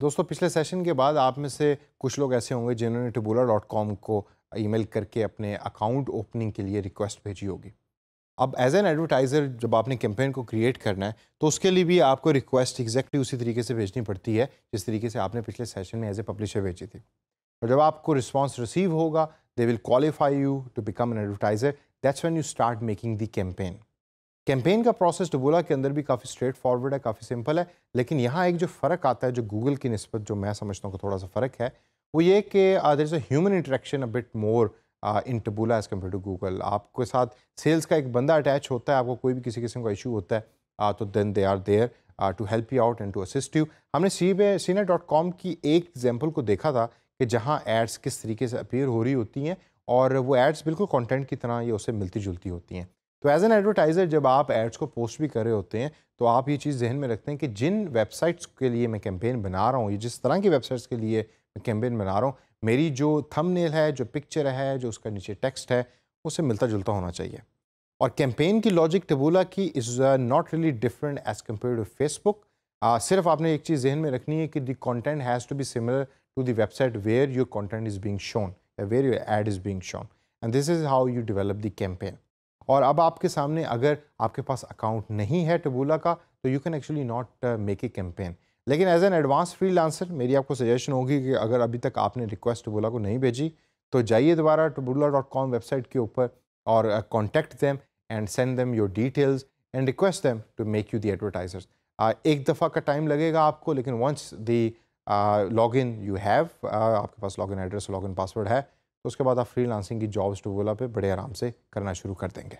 दोस्तों, पिछले सेशन के बाद आप में से कुछ लोग ऐसे होंगे जिन्होंने टबूला डॉट कॉम को ईमेल करके अपने अकाउंट ओपनिंग के लिए रिक्वेस्ट भेजी होगी। अब एज एन एडवर्टाइज़र जब आपने कैंपेन को क्रिएट करना है तो उसके लिए भी आपको रिक्वेस्ट एग्जैक्टली उसी तरीके से भेजनी पड़ती है, जिस तरीके से आपने पिछले सेशन में एज ए पब्लिशर भेजी थी। और जब आपको रिस्पॉन्स रिसीव होगा they will qualify you to become an advertiser that's when you start making the campaign campaign का प्रोसेस डबोला के अंदर भी काफ़ी स्ट्रेट फॉरवर्ड है काफ़ी सिंपल है। लेकिन यहाँ एक जो फ़र्क आता है जो गूगल की नस्बत जो मैं समझता हूँ थोड़ा सा फ़र्क है वो ये कि there is human interaction a bit more in Taboola as compared to Google आपके साथ सेल्स का एक बंदा अटैच होता है आपको कोई भी किसी किस्म का इशू होता है uh, तो then they are there to help you out and to assist you हमने सी वे सीना डॉट कॉम की एक एग्ज़ाम्पल को देखा था कि जहाँ एड्स किस तरीके से अपीयर हो रही होती हैं और वो एड्स बिल्कुल कंटेंट की तरह ये उससे मिलती जुलती होती हैं। तो एज एन एडवर्टाइज़र जब आप एड्स को पोस्ट भी कर रहे होते हैं तो आप ये चीज़ जहन में रखते हैं कि जिन वेबसाइट्स के लिए मैं कैंपेन बना रहा हूँ, या जिस तरह की वेबसाइट्स के लिए मैं कैंपेन बना रहा हूँ, मेरी जो थंबनेल है, जो पिक्चर है, जो उसका नीचे टेक्स्ट है उससे मिलता जुलता होना चाहिए। और कैंपेन की लॉजिक टबूला की is not really different as compared to Facebook सिर्फ़ आपने एक चीज़ जहन में रखनी है कि the content has to be similar to the website where your content is being shown where your ad is being shown and this is how you develop the campaign और अब आपके सामने अगर आपके पास अकाउंट नहीं है टबूला का तो you can actually not make a campaign लेकिन as an advance freelancer मेरी आपको सजेशन होगी कि अगर अभी तक आपने रिक्वेस्ट टबूला को नहीं भेजी तो जाइए दोबारा टबूला डॉट कॉम वेबसाइट के ऊपर और contact them and send them your details and request them to make you the advertisers एक दफ़ा का टाइम लगेगा आपको, लेकिन once the log in you have आपके पास log in address log in password है उसके बाद आप फ्री लांसिंग की जॉब्स टूबोला पे बड़े आराम से करना शुरू कर देंगे।